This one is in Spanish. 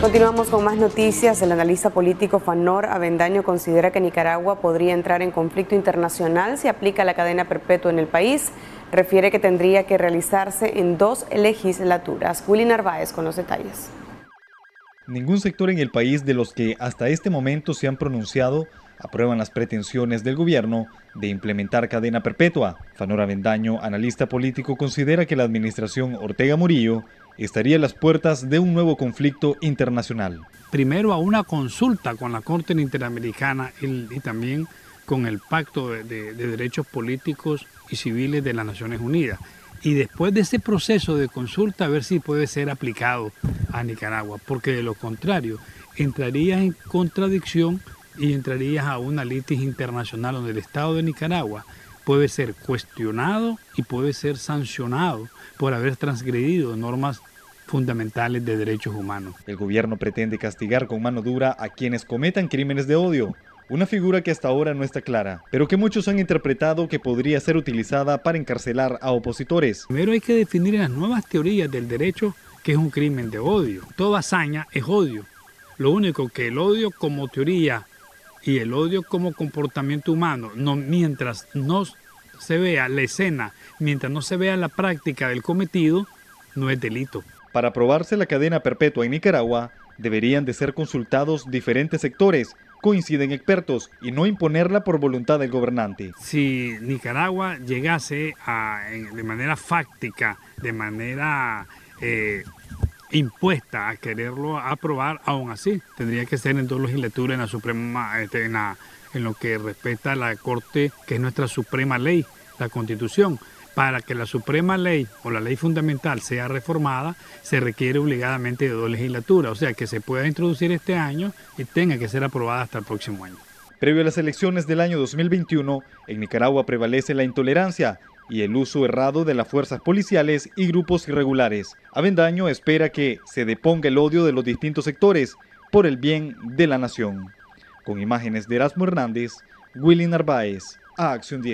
Continuamos con más noticias. El analista político Fanor Avendaño considera que Nicaragua podría entrar en conflicto internacional si aplica la cadena perpetua en el país. Refiere que tendría que realizarse en dos legislaturas. Willy Narváez con los detalles. Ningún sector en el país de los que hasta este momento se han pronunciado aprueban las pretensiones del gobierno de implementar cadena perpetua. Fanor Avendaño, analista político, considera que la administración Ortega Murillo estaría a las puertas de un nuevo conflicto internacional. Primero a una consulta con la Corte Interamericana y, también con el Pacto de, de Derechos Políticos y Civiles de las Naciones Unidas. Y después de ese proceso de consulta a ver si puede ser aplicado a Nicaragua, porque de lo contrario entraría en contradicción y entrarías a una litis internacional donde el Estado de Nicaragua puede ser cuestionado y puede ser sancionado por haber transgredido normas fundamentales de derechos humanos. El gobierno pretende castigar con mano dura a quienes cometan crímenes de odio, una figura que hasta ahora no está clara, pero que muchos han interpretado que podría ser utilizada para encarcelar a opositores. Primero hay que definir en las nuevas teorías del derecho que es un crimen de odio. Toda hazaña es odio. Lo único que el odio como teoría y el odio como comportamiento humano, no, mientras no se vea la escena, mientras no se vea la práctica del cometido, no es delito. Para aprobarse la cadena perpetua en Nicaragua, deberían de ser consultados diferentes sectores, coinciden expertos, y no imponerla por voluntad del gobernante. Si Nicaragua llegase a, de manera fáctica, de manera eh, impuesta a quererlo aprobar, aún así tendría que ser en dos legislaturas en la Suprema, este, en, lo que respecta a la Corte, que es nuestra suprema ley, la Constitución. Para que la suprema ley o la ley fundamental sea reformada, se requiere obligadamente de dos legislaturas, o sea que se pueda introducir este año y tenga que ser aprobada hasta el próximo año. Previo a las elecciones del año 2021, en Nicaragua prevalece la intolerancia y el uso errado de las fuerzas policiales y grupos irregulares. Avendaño espera que se deponga el odio de los distintos sectores por el bien de la nación. Con imágenes de Erasmo Hernández, Willy Narváez, a Acción 10.